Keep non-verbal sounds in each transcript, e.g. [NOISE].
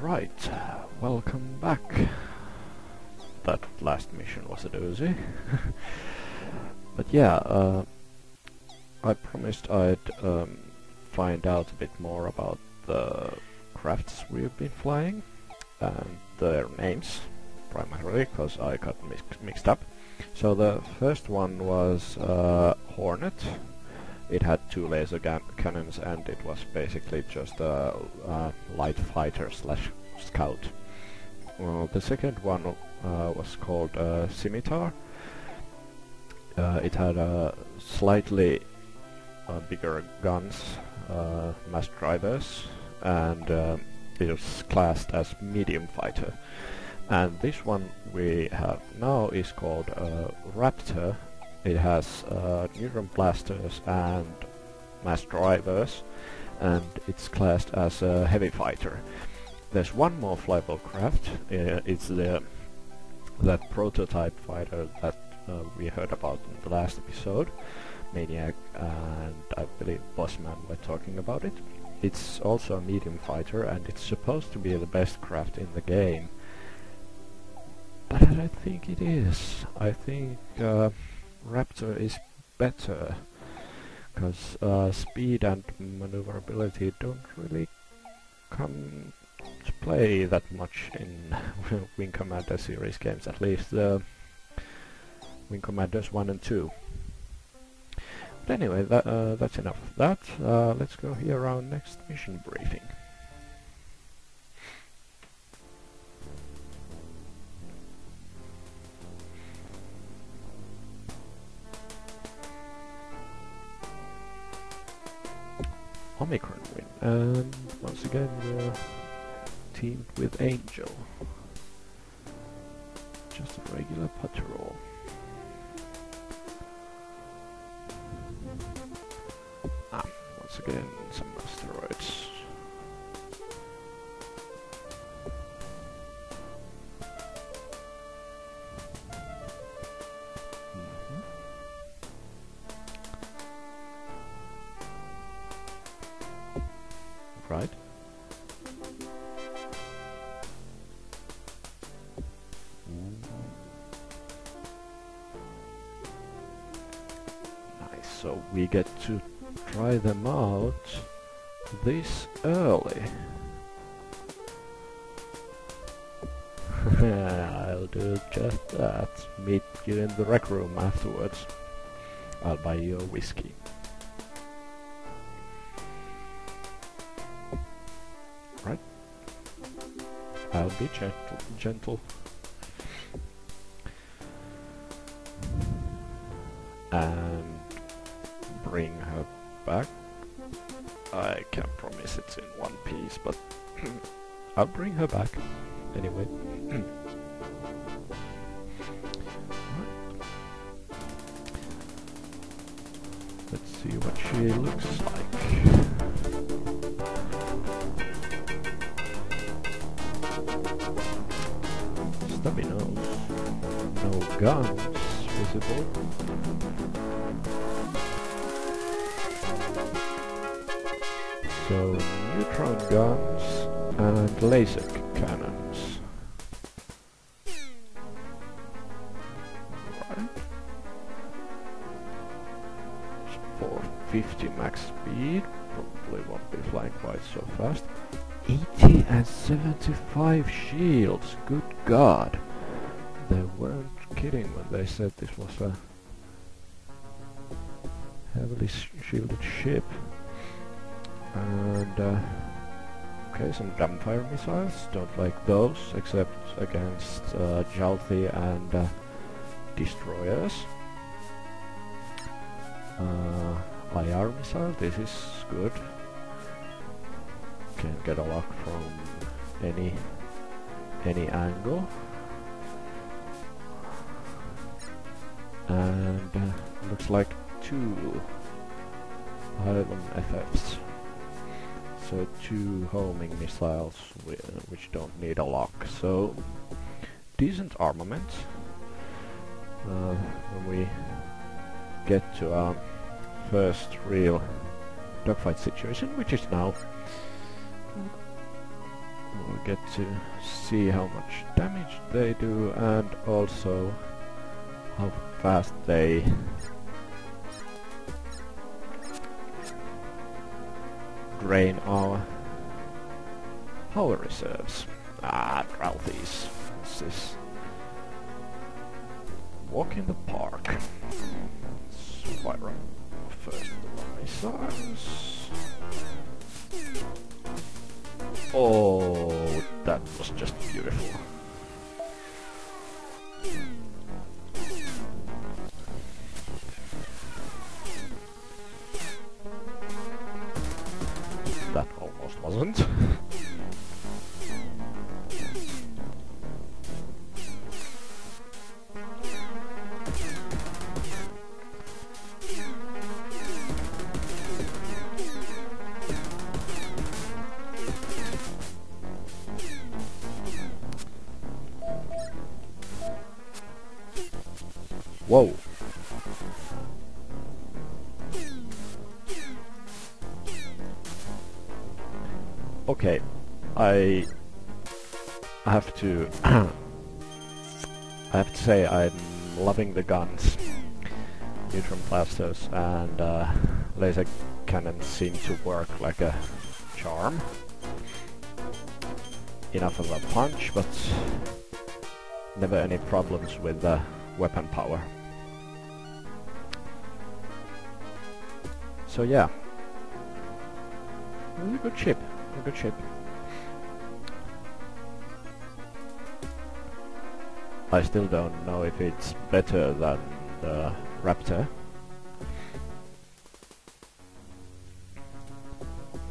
Right, welcome back. That last mission was a doozy. [LAUGHS] but yeah, uh, I promised I'd um, find out a bit more about the crafts we've been flying and their names, primarily, because I got mix mixed up. So the first one was uh, Hornet. It had two laser cannons and it was basically just a, a light fighter slash scout. The second one uh, was called uh, Scimitar. Uh, it had uh, slightly uh, bigger guns, mass drivers, and it was classed as medium fighter. And this one we have now is called Raptor. It has neutron blasters and mass drivers, and it's classed as a heavy fighter. There's one more flyable craft. Uh, it's the that prototype fighter that uh, we heard about in the last episode. Maniac and I believe Bossman were talking about it. It's also a medium fighter and it's supposed to be the best craft in the game. But I don't think it is. I think uh, Raptor is better because uh, speed and maneuverability don't really come to play that much in [LAUGHS] Wing Commander series games, at least the Wing Commanders 1 and 2. But anyway, that, uh, that's enough of that. Uh, let's go here around next mission briefing. Omicron win, and once again we're teamed with Angel. Just a regular patrol. Ah, once again so we get to try them out this early. [LAUGHS] I'll do just that. Meet you in the rec room afterwards. I'll buy you a whiskey. Right? I'll be gentle. gentle. And bring her back. I can't promise it's in one piece, but [CLEARS THROAT] I'll bring her back anyway. [CLEARS THROAT] Let's see what she looks like. Stubby nose. No guns visible. So, neutron guns and laser cannons. Right. 450 max speed, probably won't be flying quite so fast. 80 and 75 shields, good god. They weren't kidding when they said this was a heavily shielded ship. And, uh, okay, some dumbfire missiles, don't like those, except against uh, Jalthi and uh, destroyers. Uh, IR missile, this is good. Can get a lock from any any angle. And uh, looks like two Pylon FFs. So two homing missiles which don't need a lock. So decent armament. Uh, when we get to our first real dogfight situation, which is now, we'll get to see how much damage they do and also how fast they drain our power reserves. Ah, Dralthies. This walk in the park. Spyro. First the missiles. Oh, that was just beautiful. 1000 Okay, I have to [CLEARS THROAT] I have to say I'm loving the guns. Neutron blasters and uh, laser cannons seem to work like a charm. Enough of a punch, but never any problems with uh, weapon power. So yeah, good ship, a good shape. I still don't know if it's better than the Raptor.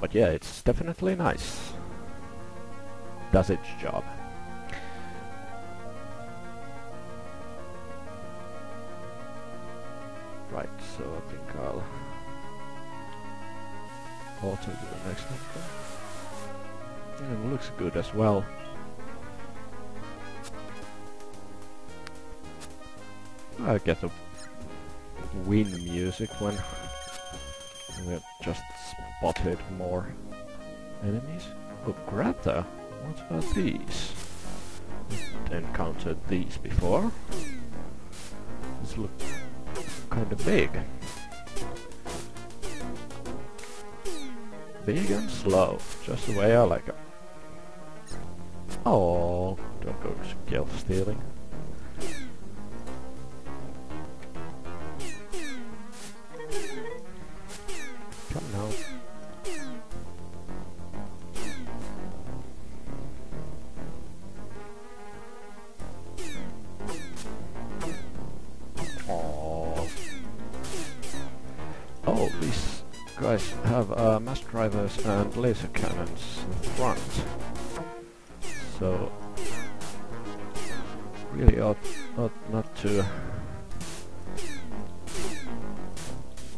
But yeah, it's definitely nice. Does its job. Right, so I think I'll auto do the next one. And it looks good as well. I get the win music when we just spotted more enemies. Oh, Gratha! What are these? Encountered these before. This look kind of big. Big and slow, just the way I like it. Oh, don't go skill stealing. Come now. Oh, these guys have uh, mass drivers and laser cannons in front. So, really ought, ought not to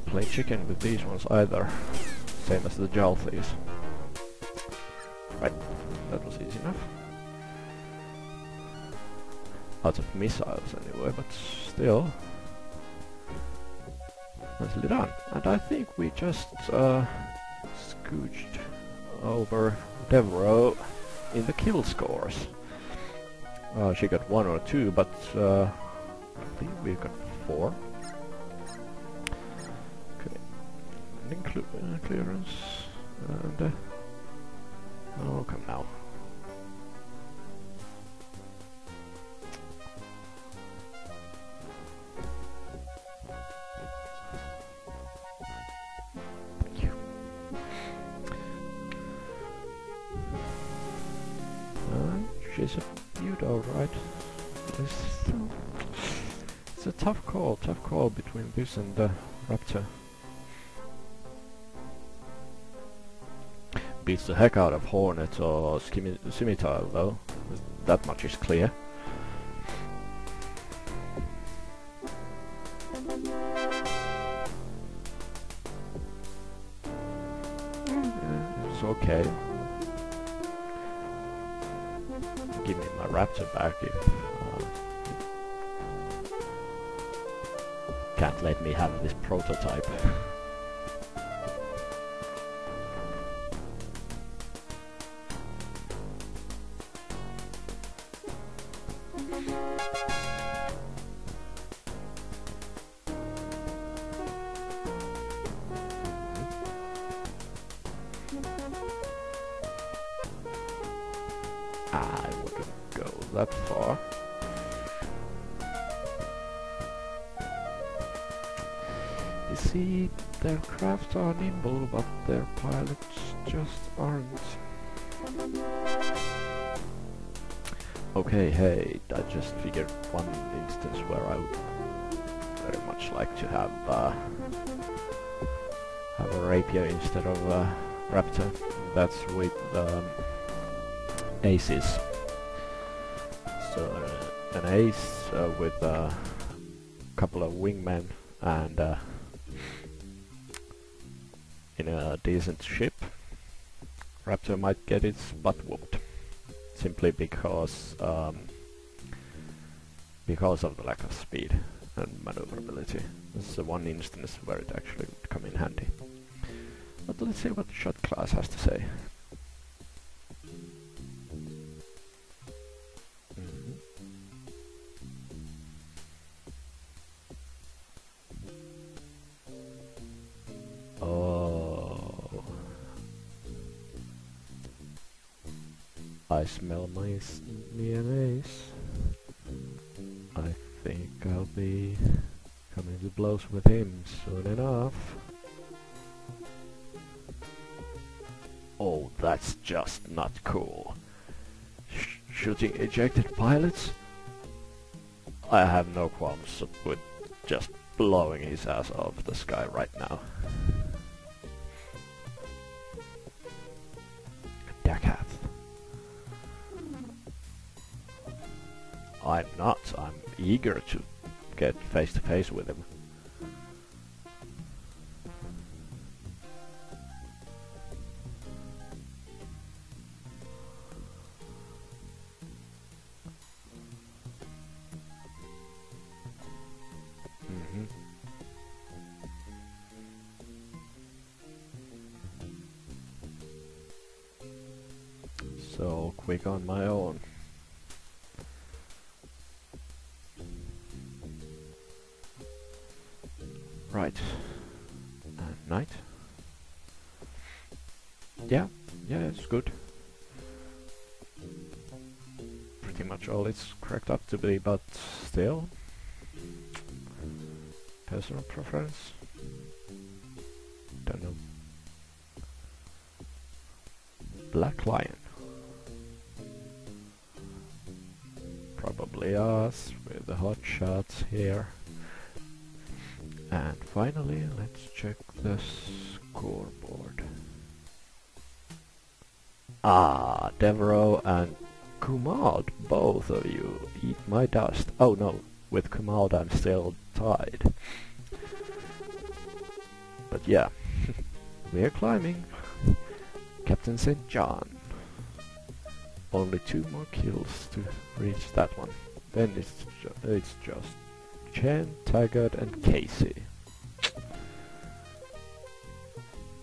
play chicken with these ones either. Same as the Jalthies. Right, that was easy enough. Out of missiles anyway, but still. Nicely done. And I think we just uh, scooched over Devereaux in the kill scores. Uh, she got one or two, but uh, I think we got four. Okay, inclu uh, clearance and uh, oh come now. She's a beaut, alright. It's, a tough call, tough call between this and the Raptor. Beats the heck out of Hornet or Scimitar though, that much is clear. Mm, It's okay. Give me my Raptor back if... Uh, can't let me have this prototype. [LAUGHS] that far. You see, their crafts are nimble, but their pilots just aren't. Okay, hey, I just figured one instance where I would very much like to have uh, have a rapier instead of a raptor. That's with um, aces. Uh, an ace uh, with a couple of wingmen and uh, in a decent ship, Raptor might get its butt whooped. Simply because um, because of the lack of speed and maneuverability. This is the one instance where it actually would come in handy. But let's see what Shot Class has to say. I smell my ace. I think I'll be coming to blows with him soon enough. Oh, that's just not cool. Sh- shooting ejected pilots? I have no qualms with just blowing his ass off the sky right now. I'm not. I'm eager to get face to face with him. Mhm. So quick on my own. It's good. Pretty much all it's cracked up to be, but still. Personal preference. Don't know. Black Lion. Probably us with the hot shots here. And finally, let's check the scoreboard. Ah, Devereaux and Khumalo, both of you eat my dust. Oh no, with Khumalo I'm still tied. But yeah, [LAUGHS] we're climbing. Captain St. John. Only two more kills to reach that one. Then it's ju it's just Chen, Taggart and Casey.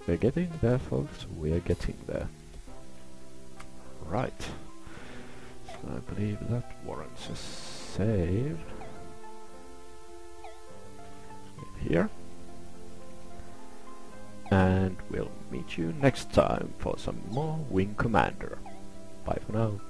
We're getting there folks, we're getting there. Right. So I believe that warrants a save. Save here. And we'll meet you next time for some more Wing Commander. Bye for now.